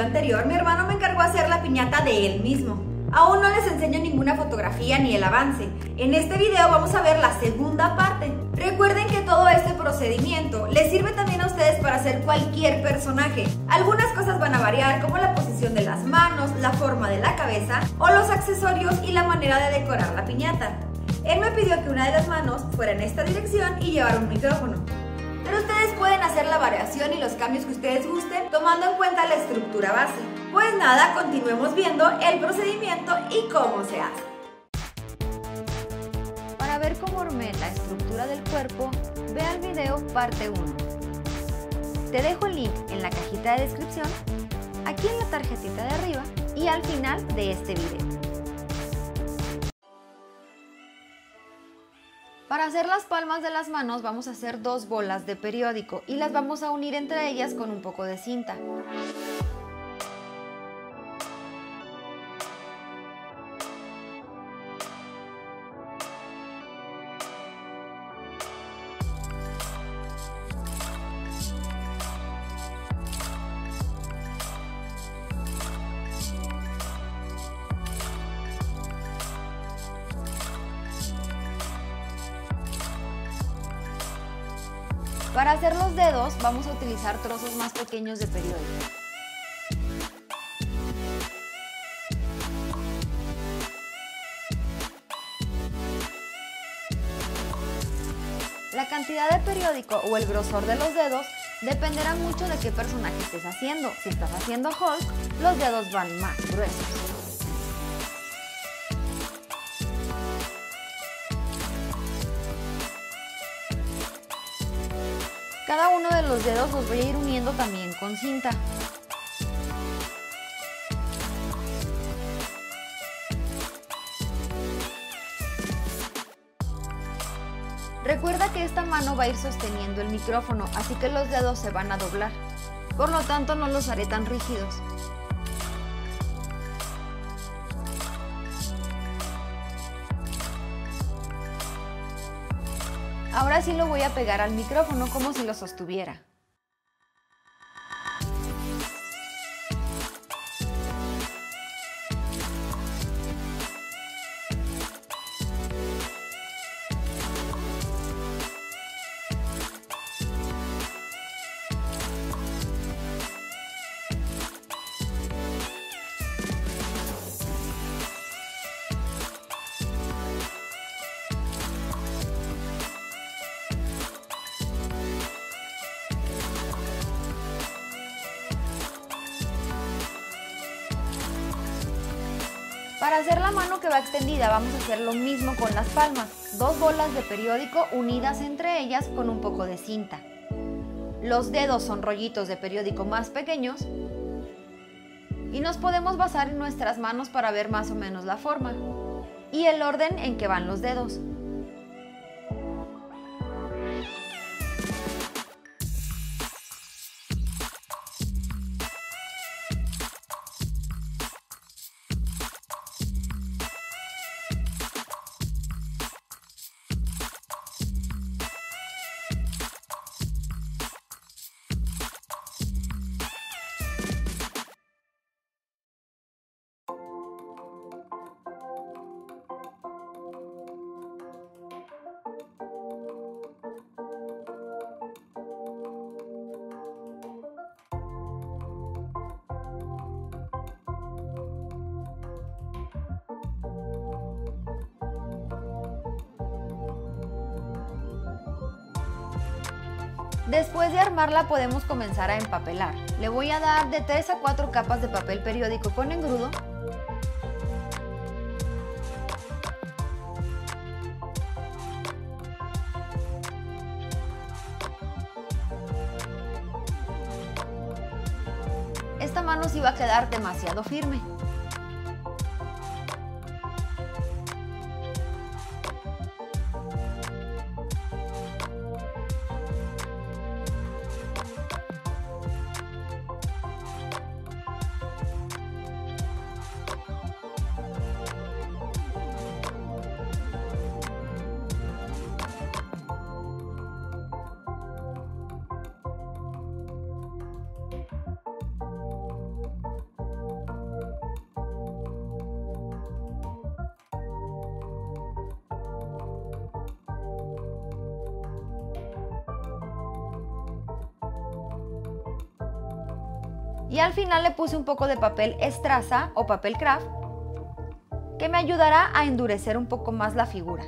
anterior, mi hermano me encargó hacer la piñata de él mismo. Aún no les enseño ninguna fotografía ni el avance. En este video vamos a ver la segunda parte. Recuerden que todo este procedimiento les sirve también a ustedes para hacer cualquier personaje. Algunas cosas van a variar como la posición de las manos, la forma de la cabeza o los accesorios y la manera de decorar la piñata. Él me pidió que una de las manos fuera en esta dirección y llevar un micrófono. Pueden hacer la variación y los cambios que ustedes gusten tomando en cuenta la estructura base. Pues nada, continuemos viendo el procedimiento y cómo se hace. Para ver cómo armé la estructura del cuerpo, ve al video parte 1. Te dejo el link en la cajita de descripción, aquí en la tarjetita de arriba y al final de este video. Para hacer las palmas de las manos vamos a hacer dos bolas de periódico y las vamos a unir entre ellas con un poco de cinta. Para hacer los dedos vamos a utilizar trozos más pequeños de periódico. La cantidad de periódico o el grosor de los dedos dependerá mucho de qué personaje estés haciendo. Si estás haciendo Hulk, los dedos van más gruesos. Cada uno de los dedos los voy a ir uniendo también con cinta. Recuerda que esta mano va a ir sosteniendo el micrófono, así que los dedos se van a doblar. Por lo tanto no los haré tan rígidos. Ahora sí lo voy a pegar al micrófono como si lo sostuviera. Para hacer la mano que va extendida vamos a hacer lo mismo con las palmas, dos bolas de periódico unidas entre ellas con un poco de cinta. Los dedos son rollitos de periódico más pequeños y nos podemos basar en nuestras manos para ver más o menos la forma y el orden en que van los dedos. Después de armarla podemos comenzar a empapelar. Le voy a dar de 3 a 4 capas de papel periódico con engrudo Esta mano sí va a quedar demasiado firme. Y al final le puse un poco de papel estraza o papel craft que me ayudará a endurecer un poco más la figura.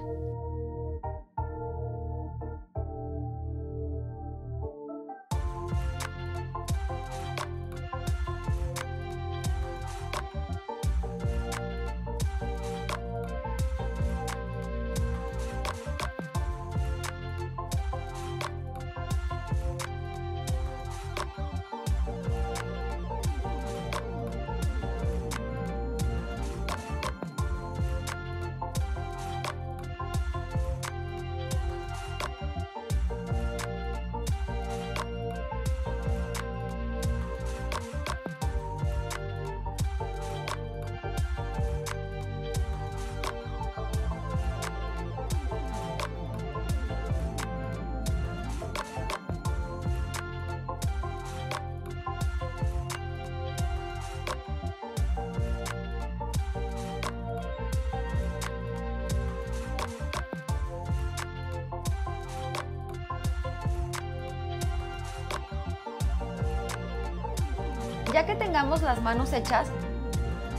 Ya que tengamos las manos hechas,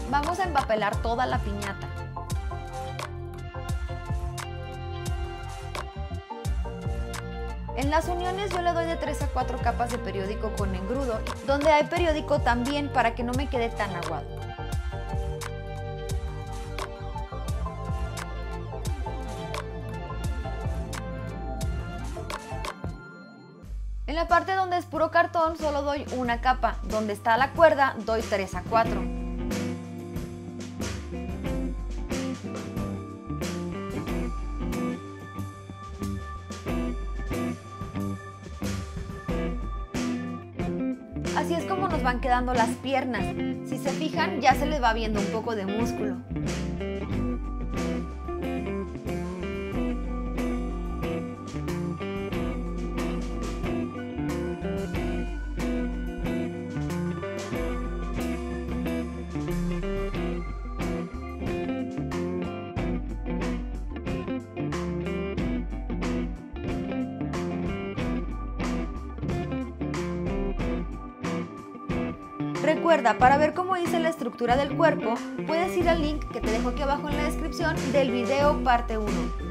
vamos a empapelar toda la piñata. En las uniones yo le doy de 3 a 4 capas de periódico con engrudo, donde hay periódico también para que no me quede tan aguado. En la parte donde es puro cartón solo doy una capa, donde está la cuerda doy 3 a 4. Así es como nos van quedando las piernas. Si se fijan ya se les va viendo un poco de músculo. Recuerda, para ver cómo hice la estructura del cuerpo, puedes ir al link que te dejo aquí abajo en la descripción del video parte 1.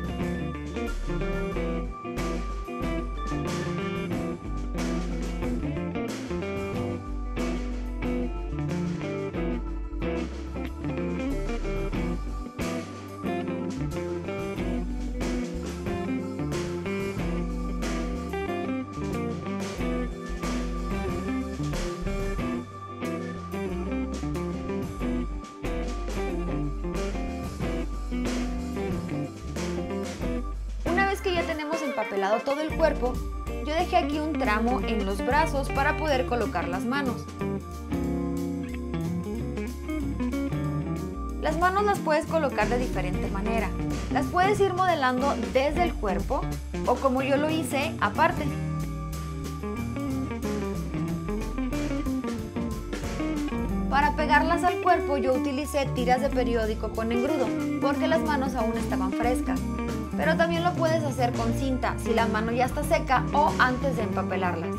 Empapelado todo el cuerpo, yo dejé aquí un tramo en los brazos para poder colocar las manos. Las manos las puedes colocar de diferente manera. Las puedes ir modelando desde el cuerpo o como yo lo hice, aparte. Para pegarlas al cuerpo yo utilicé tiras de periódico con engrudo porque las manos aún estaban frescas pero también lo puedes hacer con cinta si la mano ya está seca o antes de empapelarlas.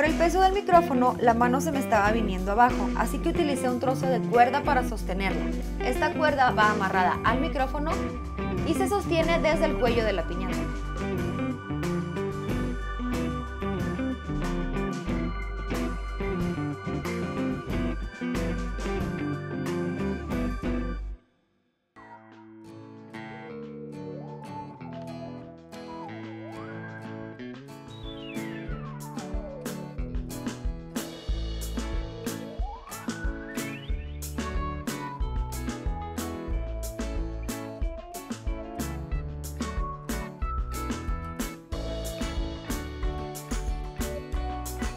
Por el peso del micrófono, la mano se me estaba viniendo abajo, así que utilicé un trozo de cuerda para sostenerla. Esta cuerda va amarrada al micrófono y se sostiene desde el cuello de la piñata.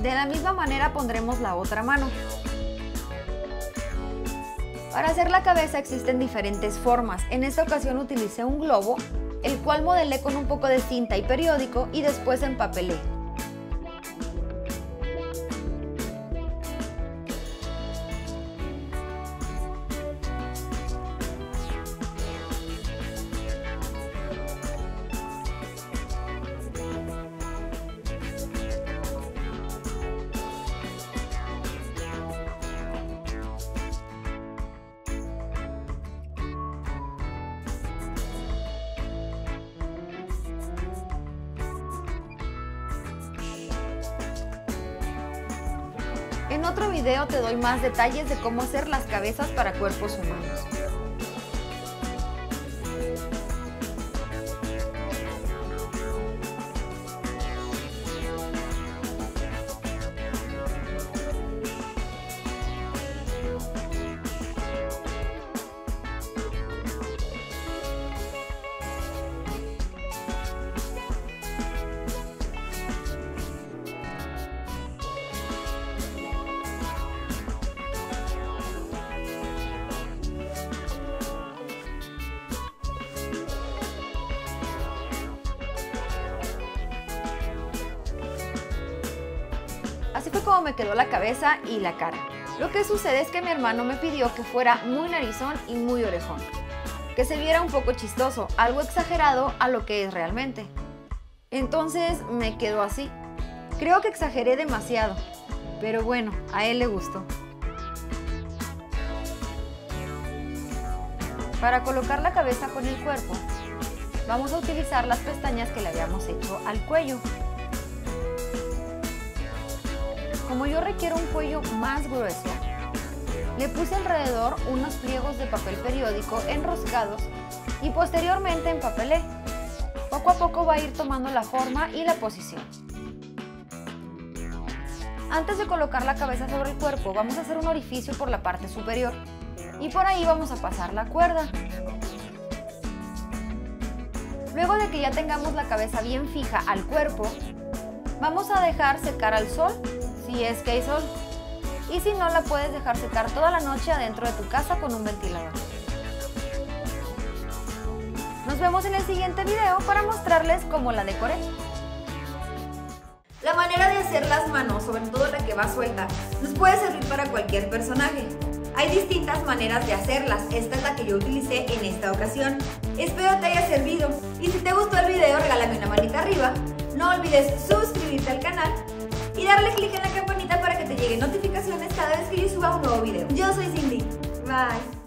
De la misma manera pondremos la otra mano. Para hacer la cabeza existen diferentes formas. En esta ocasión utilicé un globo, el cual modelé con un poco de cinta y periódico y después empapelé. En otro video te doy más detalles de cómo hacer las cabezas para cuerpos humanos. Me quedó la cabeza y la cara. Lo que sucede es que mi hermano me pidió que fuera muy narizón y muy orejón. Que se viera un poco chistoso, algo exagerado a lo que es realmente. Entonces me quedó así. Creo que exageré demasiado, pero bueno, a él le gustó. Para colocar la cabeza con el cuerpo, vamos a utilizar las pestañas que le habíamos hecho al cuello. Como yo requiero un cuello más grueso, le puse alrededor unos pliegos de papel periódico enroscados y posteriormente empapelé. Poco a poco va a ir tomando la forma y la posición. Antes de colocar la cabeza sobre el cuerpo, vamos a hacer un orificio por la parte superior y por ahí vamos a pasar la cuerda. Luego de que ya tengamos la cabeza bien fija al cuerpo, vamos a dejar secar al sol si es que hay sol. Y si no, la puedes dejar secar toda la noche adentro de tu casa con un ventilador. Nos vemos en el siguiente video para mostrarles cómo la decoré. La manera de hacer las manos, sobre todo la que va suelta, nos puede servir para cualquier personaje. Hay distintas maneras de hacerlas, esta es la que yo utilicé en esta ocasión. Espero te haya servido y si te gustó el video regálame una manita arriba. No olvides suscribirte al canal y darle clic en la campanita para que te lleguen notificaciones cada vez que yo suba un nuevo video. Yo soy Cindy. Bye.